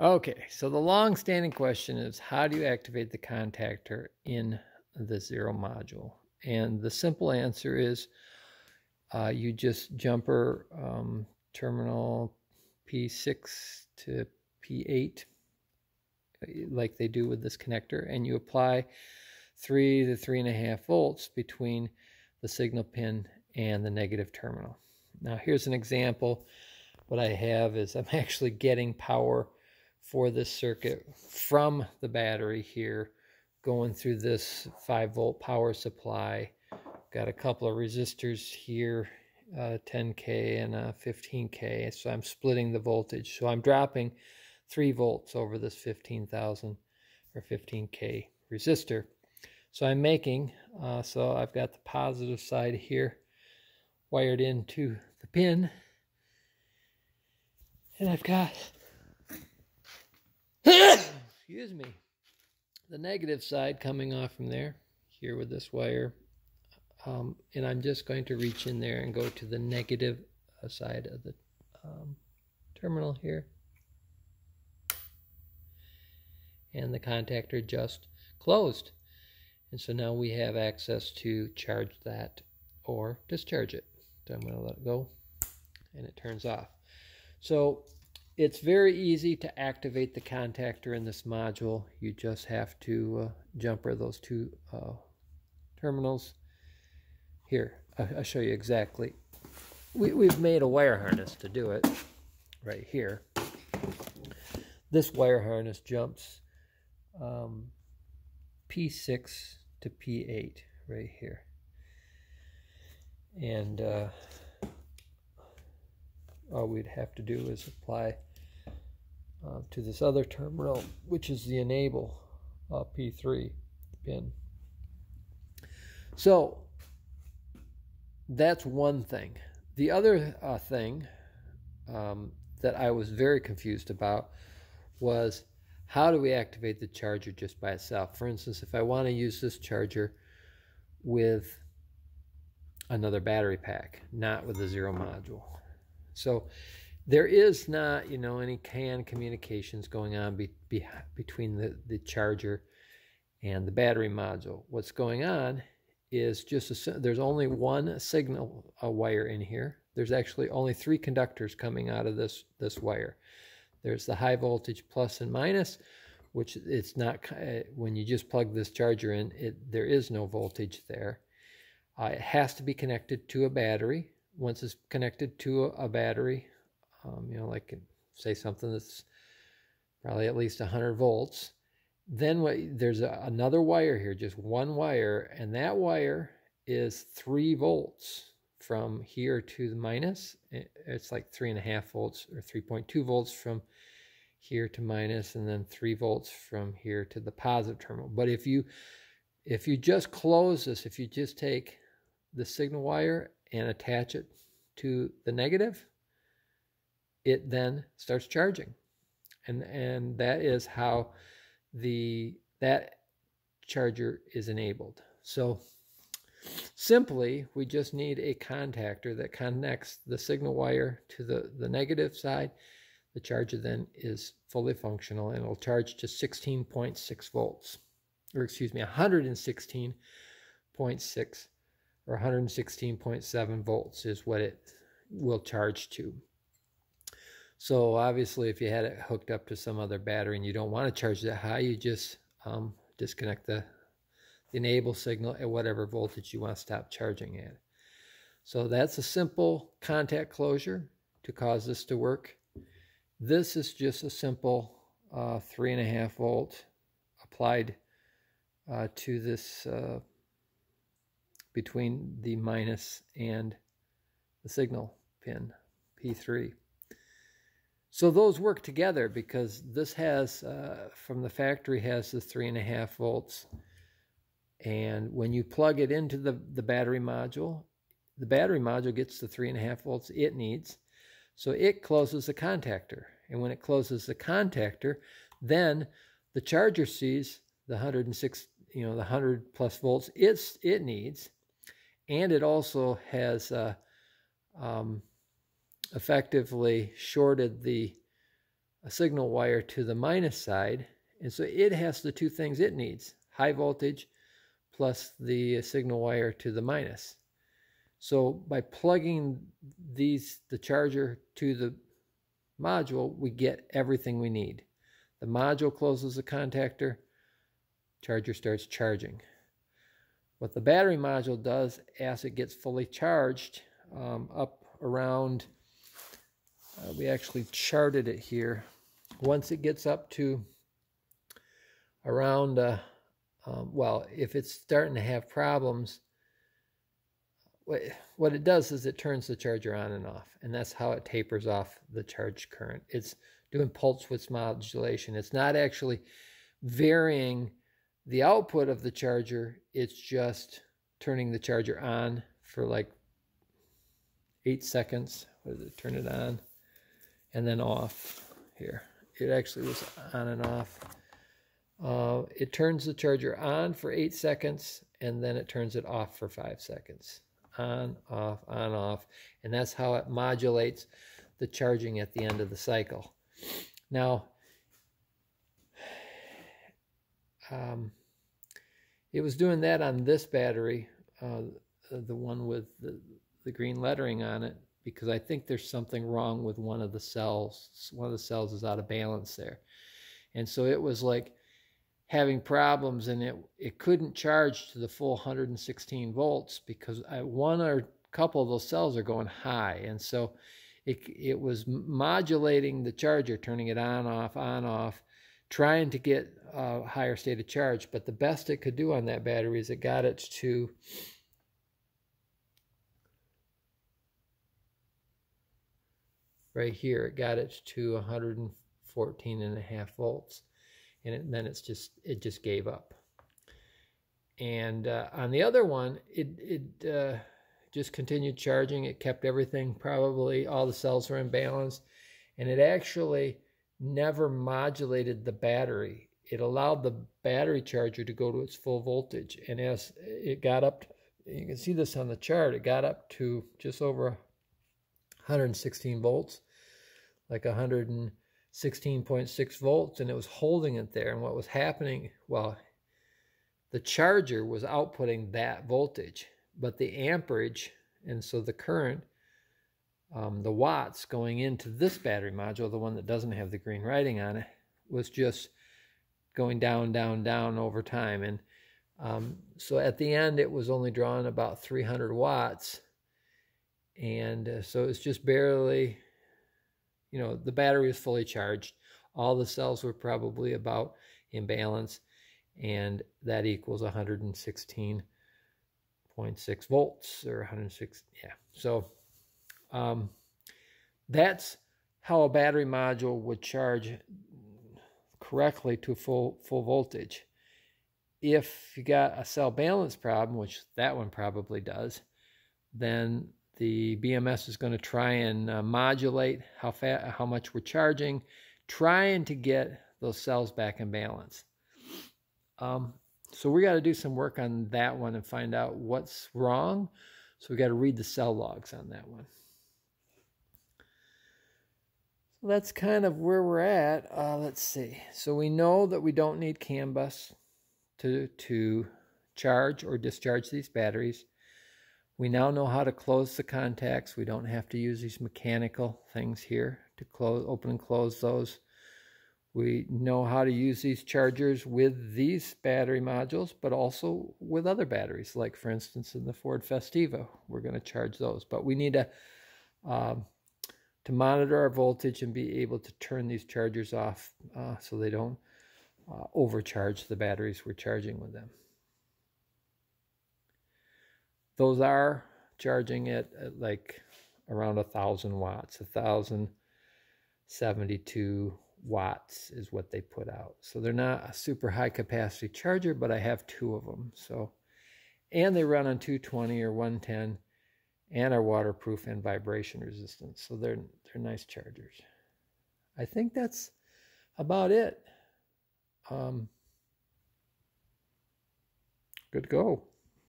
Okay, so the long-standing question is how do you activate the contactor in the zero module? And the simple answer is uh, you just jumper um, terminal P6 to P8 like they do with this connector and you apply three to three and a half volts between the signal pin and the negative terminal. Now here's an example. What I have is I'm actually getting power for this circuit from the battery here going through this 5 volt power supply. Got a couple of resistors here, uh, 10K and a 15K. So I'm splitting the voltage. So I'm dropping 3 volts over this 15,000 or 15K resistor. So I'm making, uh, so I've got the positive side here wired into the pin. And I've got, excuse me, the negative side coming off from there, here with this wire. Um, and I'm just going to reach in there and go to the negative uh, side of the um, terminal here. And the contactor just closed. And so now we have access to charge that or discharge it. So I'm going to let it go and it turns off. So it's very easy to activate the contactor in this module. You just have to uh, jumper those two uh, terminals. Here, I'll show you exactly. We, we've made a wire harness to do it right here. This wire harness jumps um, P6 to P8 right here. And uh, all we'd have to do is apply uh, to this other terminal, which is the enable uh, P3 pin. So that's one thing. The other uh, thing um, that I was very confused about was how do we activate the charger just by itself? For instance, if I want to use this charger with another battery pack, not with a zero module. So there is not, you know, any CAN communications going on be, be, between the, the charger and the battery module. What's going on is just a, there's only one signal a wire in here. There's actually only three conductors coming out of this this wire. There's the high voltage plus and minus, which it's not when you just plug this charger in. It there is no voltage there. Uh, it has to be connected to a battery. Once it's connected to a, battery, um, you know, like say something that's probably at least 100 volts, then what, there's a, another wire here, just one wire, and that wire is three volts from here to the minus. It's like three and a half volts or 3.2 volts from here to minus, and then three volts from here to the positive terminal. But if you if you just close this, if you just take the signal wire and attach it to the negative, it then starts charging. And, and that is how the that charger is enabled. So simply, we just need a contactor that connects the signal wire to the, the negative side. The charger then is fully functional and it'll charge to 16.6 volts, or excuse me, 116.6 or 116.7 volts is what it will charge to. So obviously if you had it hooked up to some other battery and you don't want to charge that high, you just um, disconnect the, the enable signal at whatever voltage you want to stop charging at. So that's a simple contact closure to cause this to work. This is just a simple uh, three and a half volt applied uh, to this uh, between the minus and the signal pin, P3. So those work together because this has, uh, from the factory, has the three and a half volts. And when you plug it into the, the battery module, the battery module gets the three and a half volts it needs. So it closes the contactor. And when it closes the contactor, then the charger sees the 106, you know, the 100 plus volts it's, it needs and it also has uh, um, effectively shorted the a signal wire to the minus side. And so it has the two things it needs, high voltage plus the signal wire to the minus. So by plugging these the charger to the module, we get everything we need. The module closes the contactor, charger starts charging. What the battery module does as it gets fully charged um, up around, uh, we actually charted it here. Once it gets up to around, uh, um, well, if it's starting to have problems, what it does is it turns the charger on and off, and that's how it tapers off the charge current. It's doing pulse width modulation. It's not actually varying the output of the charger, it's just turning the charger on for like eight seconds. What is it? Turn it on and then off here. It actually was on and off. Uh, it turns the charger on for eight seconds and then it turns it off for five seconds on, off, on, off. And that's how it modulates the charging at the end of the cycle. Now, um, it was doing that on this battery, uh, the one with the, the green lettering on it, because I think there's something wrong with one of the cells. One of the cells is out of balance there. And so it was like having problems and it, it couldn't charge to the full 116 volts because I, one or couple of those cells are going high. And so it, it was modulating the charger, turning it on, off, on, off, trying to get a higher state of charge. But the best it could do on that battery is it got it to right here, it got it to 114 and a half volts and it, then it's just it just gave up. And uh, on the other one, it it uh, just continued charging. It kept everything probably all the cells were in balance, and it actually never modulated the battery. It allowed the battery charger to go to its full voltage, and as it got up, you can see this on the chart. It got up to just over 116 volts, like 116.6 volts and it was holding it there. And what was happening, well, the charger was outputting that voltage, but the amperage, and so the current, um, the watts going into this battery module, the one that doesn't have the green writing on it, was just going down, down, down over time. And um, so at the end, it was only drawing about 300 watts. And uh, so it's just barely you know, the battery is fully charged. All the cells were probably about in balance, and that equals 116.6 volts or 106. Yeah. So um, that's how a battery module would charge correctly to full full voltage. If you got a cell balance problem, which that one probably does, then the BMS is going to try and uh, modulate how, how much we're charging, trying to get those cells back in balance. Um, so we got to do some work on that one and find out what's wrong. So we got to read the cell logs on that one. So that's kind of where we're at. Uh, let's see. So we know that we don't need CAN bus to, to charge or discharge these batteries. We now know how to close the contacts. We don't have to use these mechanical things here to close, open and close those. We know how to use these chargers with these battery modules, but also with other batteries, like for instance in the Ford Festiva, we're going to charge those. But we need to um, to monitor our voltage and be able to turn these chargers off uh, so they don't uh, overcharge the batteries we're charging with them. Those are charging it at like around a thousand watts, a thousand seventy-two watts is what they put out. So they're not a super high capacity charger, but I have two of them. So, and they run on 220 or 110 and are waterproof and vibration resistant. So they're they're nice chargers. I think that's about it. Um, good go.